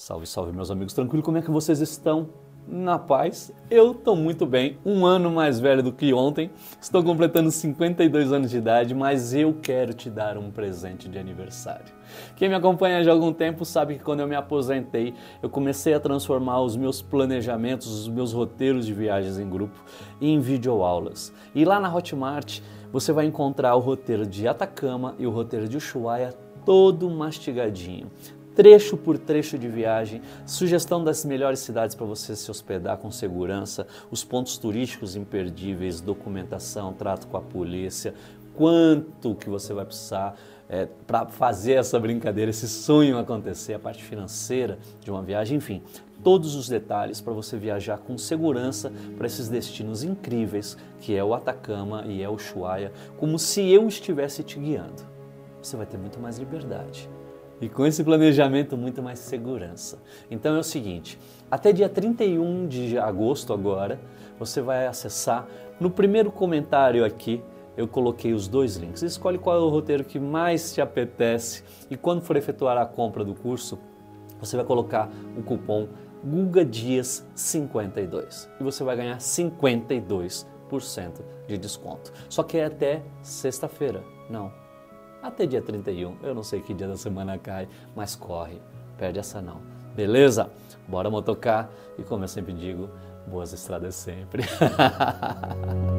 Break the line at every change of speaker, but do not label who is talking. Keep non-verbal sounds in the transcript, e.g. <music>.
Salve, salve, meus amigos. Tranquilo? Como é que vocês estão? Na paz? Eu estou muito bem. Um ano mais velho do que ontem. Estou completando 52 anos de idade, mas eu quero te dar um presente de aniversário. Quem me acompanha já há algum tempo sabe que quando eu me aposentei, eu comecei a transformar os meus planejamentos, os meus roteiros de viagens em grupo em videoaulas. E lá na Hotmart você vai encontrar o roteiro de Atacama e o roteiro de Ushuaia todo mastigadinho trecho por trecho de viagem, sugestão das melhores cidades para você se hospedar com segurança, os pontos turísticos imperdíveis, documentação, trato com a polícia, quanto que você vai precisar é, para fazer essa brincadeira, esse sonho acontecer, a parte financeira de uma viagem, enfim, todos os detalhes para você viajar com segurança para esses destinos incríveis que é o Atacama e é o Ushuaia, como se eu estivesse te guiando. Você vai ter muito mais liberdade e com esse planejamento, muito mais segurança. Então é o seguinte: até dia 31 de agosto, agora, você vai acessar. No primeiro comentário aqui, eu coloquei os dois links. Escolhe qual é o roteiro que mais te apetece e quando for efetuar a compra do curso, você vai colocar o cupom GUGADIAS52 e você vai ganhar 52% de desconto. Só que é até sexta-feira, não, até dia 31. Eu não sei que dia da semana cai, mas corre, perde essa não. Beleza? Bora motocar e como eu sempre digo, boas estradas sempre. <laughs>